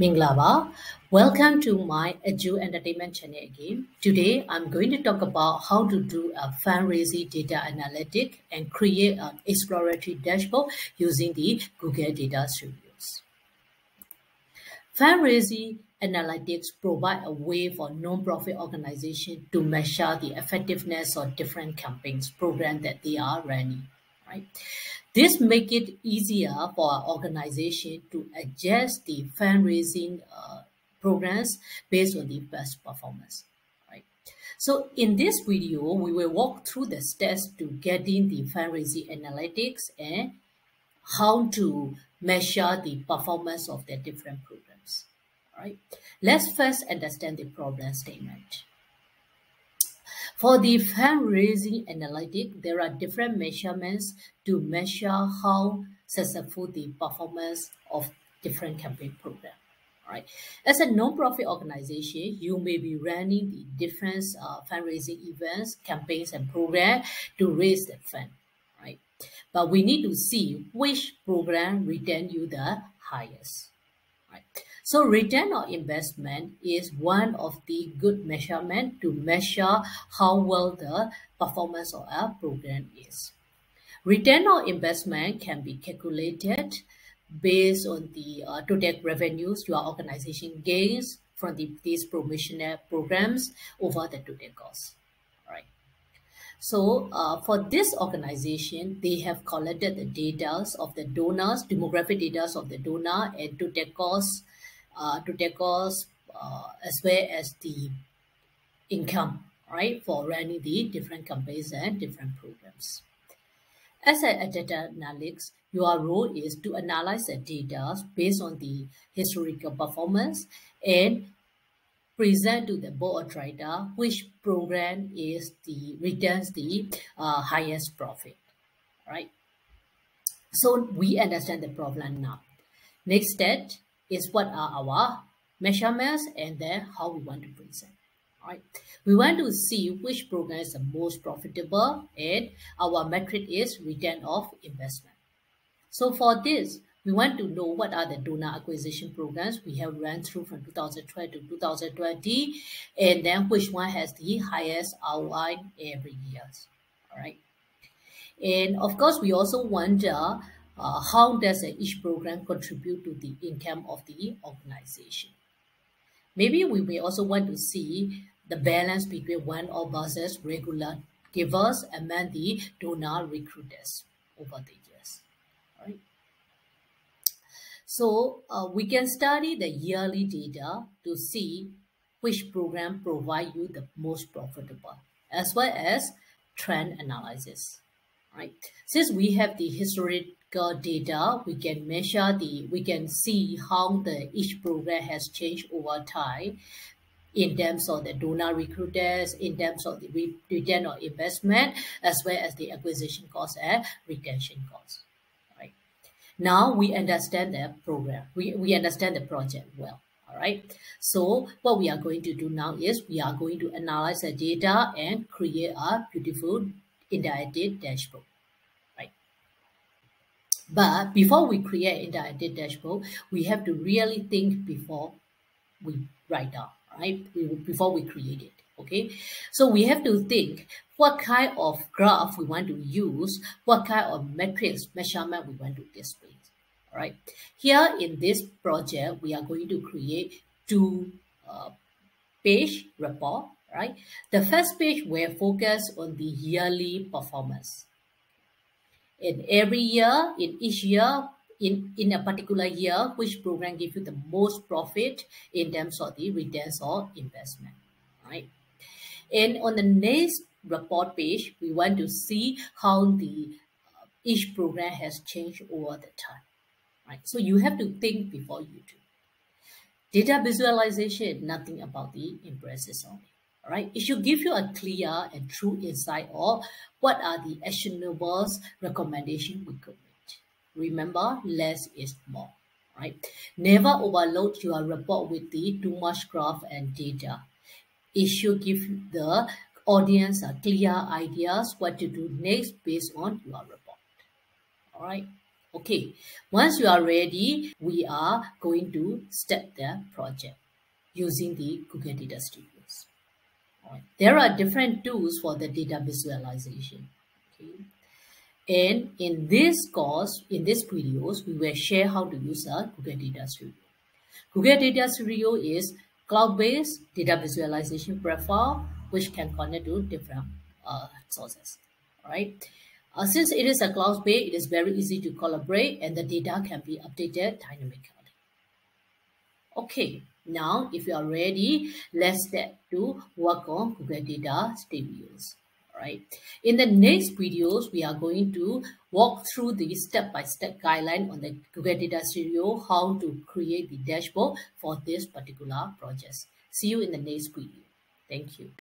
မင်္ဂလာပါ Welcome to my Edu Entertainment channel again. Today I'm going to talk about how to do a fundraising data analytic and create an exploratory dashboard using the Google Data Studios. Fundraising analytics provide a way for non-profit organizations to measure the effectiveness of different campaigns programs that they are running. Right. This make it easier for our organization to adjust the fundraising uh, programs based on the best performance. Right. So in this video, we will walk through the steps to getting the fundraising analytics and how to measure the performance of the different programs. All right. Let's first understand the problem statement. For the fundraising analytic, there are different measurements to measure how successful the performance of different campaign program. Right. As a non-profit organization, you may be running the different uh, fundraising events, campaigns, and programs to raise the fund. Right. But we need to see which program return you the highest. So return on investment is one of the good measurement to measure how well the performance of a program is. Return on investment can be calculated based on the uh, total revenues your organization gains from the, these promotional programs over the total cost. Right. So uh, for this organization, they have collected the data of the donors, demographic data of the donor and total cost uh, to take costs uh, as well as the income, right, for running the different campaigns and different programs. As a, data analyst, your role is to analyze the data based on the historical performance and present to the board of director which program is the returns the uh, highest profit, right? So we understand the problem now. Next step is what are our measurements and then how we want to present. Right. We want to see which program is the most profitable and our metric is return of investment. So for this, we want to know what are the donor acquisition programs we have run through from 2012 to 2020 and then which one has the highest ROI every year. All right. And of course, we also wonder uh, how does each program contribute to the income of the organization. Maybe we may also want to see the balance between one or versus regular givers among the donor recruiters over the years. Right? So uh, we can study the yearly data to see which program provide you the most profitable, as well as trend analysis. Right? Since we have the historic data, we can measure the, we can see how the each program has changed over time in terms of the donor recruiters, in terms of the return on investment, as well as the acquisition cost and retention cost. Right. Now we understand the program. We, we understand the project well. All right. So what we are going to do now is we are going to analyze the data and create a beautiful interactive dashboard. But before we create interactive dashboard, we have to really think before we write down, right? Before we create it, okay? So we have to think what kind of graph we want to use, what kind of metrics measurement we want to display, all right? Here in this project, we are going to create two uh, page report, right? The first page will focus on the yearly performance in every year, in each year, in, in a particular year, which program give you the most profit in terms of the returns or investment, right? And on the next report page, we want to see how the uh, each program has changed over the time, right? So you have to think before you do. Data visualization, nothing about the impresses only right? It should give you a clear and true insight of what are the actionable recommendations we could make. Remember, less is more, right? Never overload your report with the too much graph and data. It should give the audience a clear ideas what to do next based on your report. All right. Okay, once you are ready, we are going to start the project using the Google Data Studios. There are different tools for the data visualization. Okay. And in this course, in this videos, we will share how to use a Google Data Studio. Google Data Studio is cloud-based data visualization platform which can connect to different uh, sources. Right. Uh, since it is a cloud-based, it is very easy to collaborate and the data can be updated dynamically. Okay, now if you are ready, let's start to work on Google Data Studios. Right. In the next videos, we are going to walk through the step-by-step -step guideline on the Google Data Studio, how to create the dashboard for this particular project. See you in the next video. Thank you.